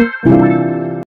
you.